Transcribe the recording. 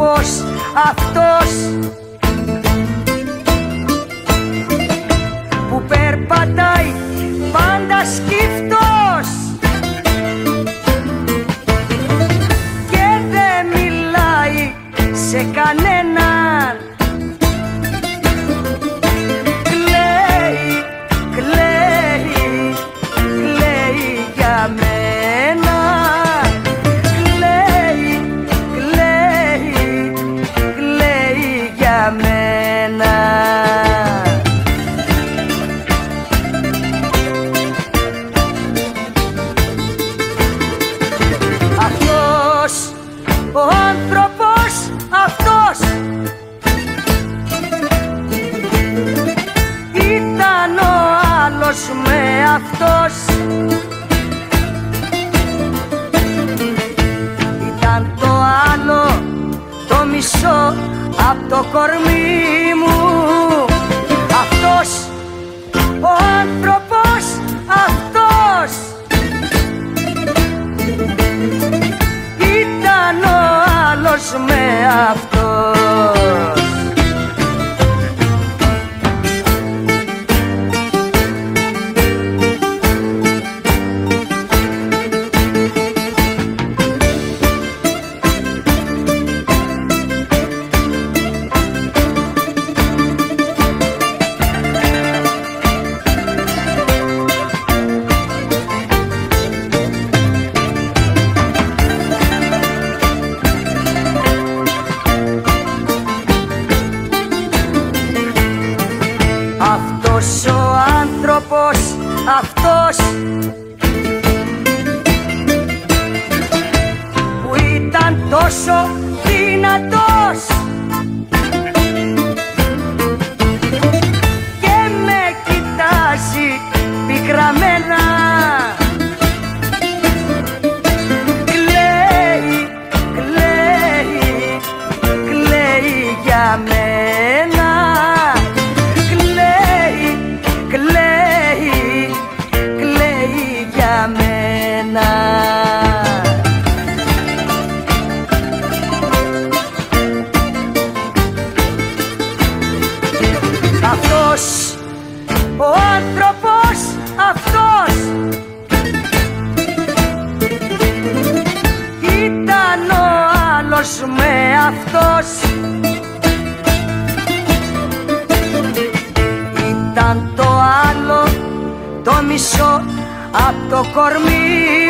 άνθρωπος αυτός από το κορμί. άνθρωπος αυτός. Που ήταν τόσο δυνατός. Ο άνθρωπος αυτός. Ήταν ο άλλος με αυτός. Ήταν το άλλο το μισό από το κορμί.